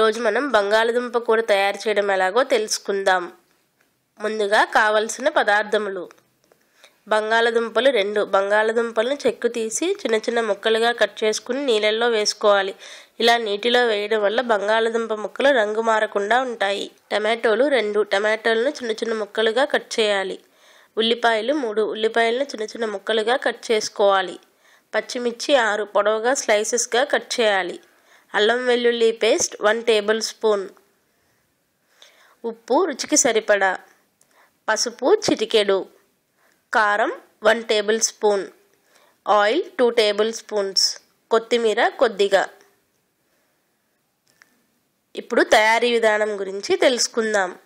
ఈరోజు మనం బంగాళదుంప కూర తయారు చేయడం ఎలాగో తెలుసుకుందాం. ముందుగా కావలసిన పదార్థములు. బంగాళదుంపలు రెండు. బంగాళదుంపలను చెక్కు తీసి చిన్న చిన్న ముక్కలుగా కట్ చేసుకుని నీళ్ళల్లో వేసుకోవాలి. ఇలా నీటిలో వేయడం వల్ల బంగాళదుంప ముక్కలు రంగు మారకుండా ఉంటాయి. టమాటోలు రెండు. టమాటోలను చిన్న చిన్న ముక్కలుగా కట్ చేయాలి. ఉల్లిపాయలు మూడు. ఉల్లిపాయలను చిన్న చిన్న ముక్కలుగా కట్ చేసుకోవాలి. పచ్చిమిర్చి ఆరు. పొడవుగా స్లైసెస్గా కట్ చేయాలి. అల్లం వెల్లుల్లి పేస్ట్ వన్ టేబుల్ స్పూన్. ఉప్పు రుచికి సరిపడా పసుపు చిటికెడు. కారం one tablespoon. Oil two tablespoons. కొత్తిమీర కొద్దిగా. ఇప్పుడు తయారీ విధానం గురించి తెలుసుకుందాం.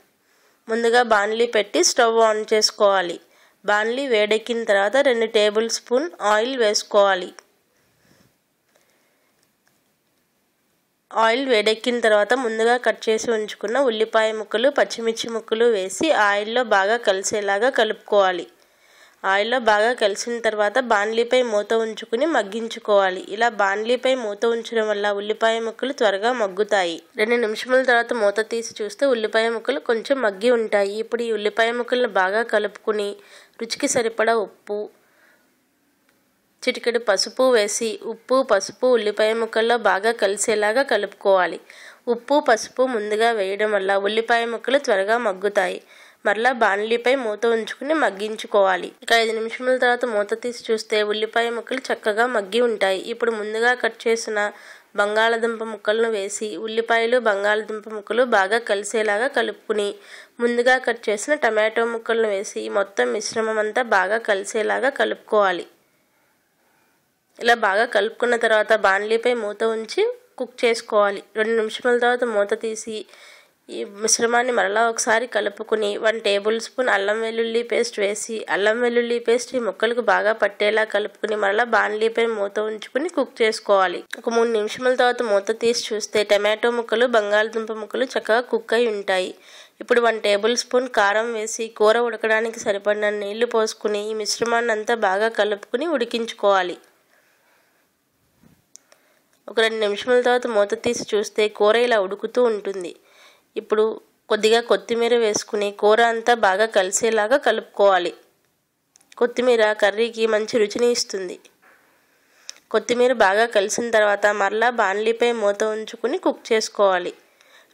ముందుగా బాణలి పెట్టి స్టవ్ ఆన్ చేసుకోవాలి. బాణలి వేడెక్కిన తర్వాత రెండు టేబుల్ స్పూన్ ఆయిల్ వేసుకోవాలి. ఆయిల్ వేడెక్కిన తర్వాత ముందుగా కట్ చేసి ఉంచుకున్న ఉల్లిపాయ ముక్కలు పచ్చిమిర్చి ముక్కలు వేసి ఆయిల్లో బాగా కలిసేలాగా కలుపుకోవాలి. ఆయిల్లో బాగా కలిసిన తర్వాత బాణలీపై మూత ఉంచుకుని మగ్గించుకోవాలి. ఇలా బాణలీపై మూత ఉంచడం వల్ల ఉల్లిపాయ ముక్కలు త్వరగా మగ్గుతాయి. రెండు నిమిషముల తర్వాత మూత తీసి చూస్తే ఉల్లిపాయ ముక్కలు కొంచెం మగ్గి ఉంటాయి. ఇప్పుడు ఈ ఉల్లిపాయ ముక్కలను బాగా కలుపుకుని రుచికి సరిపడా ఉప్పు చిటికెడు పసుపు వేసి ఉప్పు పసుపు ఉల్లిపాయ ముక్కల్లో బాగా కలిసేలాగా కలుపుకోవాలి. ఉప్పు పసుపు ముందుగా వేయడం వల్ల ఉల్లిపాయ ముక్కలు త్వరగా మగ్గుతాయి. మరలా బాణలిపై మూత ఉంచుకుని మగ్గించుకోవాలి. ఇక ఐదు నిమిషముల తర్వాత మూత తీసి చూస్తే ఉల్లిపాయ ముక్కలు చక్కగా మగ్గి ఉంటాయి. ఇప్పుడు ముందుగా కట్ చేసిన బంగాళదుంప ముక్కలను వేసి ఉల్లిపాయలు బంగాళదుంప ముక్కలు బాగా కలిసేలాగా కలుపుకుని ముందుగా కట్ చేసిన టమాటో ముక్కలను వేసి మొత్తం మిశ్రమం అంతా బాగా కలిసేలాగా కలుపుకోవాలి. ఇలా బాగా కలుపుకున్న తర్వాత బాణలీపై మూత ఉంచి కుక్ చేసుకోవాలి. రెండు నిమిషాల తర్వాత మూత తీసి ఈ మిశ్రమాన్ని మరలా ఒకసారి కలుపుకుని వన్ టేబుల్ స్పూన్ అల్లం వెల్లుల్లి పేస్ట్ వేసి అల్లం వెల్లుల్లి పేస్ట్ ఈ ముక్కలకు బాగా పట్టేలా కలుపుకుని మరలా బాణలీపై మూత ఉంచుకుని కుక్ చేసుకోవాలి. ఒక మూడు నిమిషాల తర్వాత మూత తీసి చూస్తే టమాటో ముక్కలు బంగాళదుంప ముక్కలు చక్కగా కుక్ అయి ఉంటాయి. ఇప్పుడు వన్ టేబుల్ స్పూన్ కారం వేసి కూర ఉడకడానికి సరిపడిన నీళ్ళు పోసుకుని ఈ మిశ్రమాన్ని అంతా బాగా కలుపుకుని ఉడికించుకోవాలి. ఒక రెండు నిమిషాల తర్వాత మూత తీసి చూస్తే కూర ఇలా ఉడుకుతూ ఉంటుంది. ఇప్పుడు కొద్దిగా కొత్తిమీర వేసుకుని కూర అంతా బాగా కలిసేలాగా కలుపుకోవాలి. కొత్తిమీర కర్రీకి మంచి రుచిని ఇస్తుంది. కొత్తిమీర బాగా కలిసిన తర్వాత మరలా బాణలీపై మూత ఉంచుకుని కుక్ చేసుకోవాలి.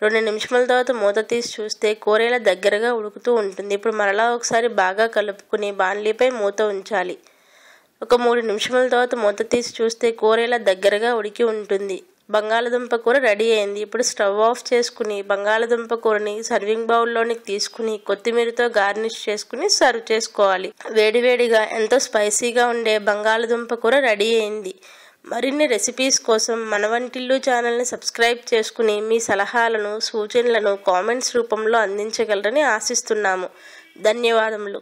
రెండు నిమిషాల తర్వాత మూత తీసి చూస్తే కూర ఇలా దగ్గరగా ఉడుకుతూ ఉంటుంది. ఇప్పుడు మరలా ఒకసారి బాగా కలుపుకుని బాణలీపై మూత ఉంచాలి. ఒక మూడు నిమిషముల తర్వాత మూత తీసి చూస్తే కూర ఇలా దగ్గరగా ఉడికి ఉంటుంది. బంగాళదుంప కూర రెడీ అయింది. ఇప్పుడు స్టవ్ ఆఫ్ చేసుకుని బంగాళదుంప కూరని సర్వింగ్ బౌల్లోనికి తీసుకుని కొత్తిమీరతో గార్నిష్ చేసుకుని సర్వ్ చేసుకోవాలి. వేడివేడిగా ఎంతో స్పైసీగా ఉండే బంగాళదుంప కూర రెడీ అయింది. మరిన్ని రెసిపీస్ కోసం మన వంటిల్లు ఛానల్ని సబ్స్క్రైబ్ చేసుకుని మీ సలహాలను సూచనలను కామెంట్స్ రూపంలో అందించగలరని ఆశిస్తున్నాము. ధన్యవాదములు.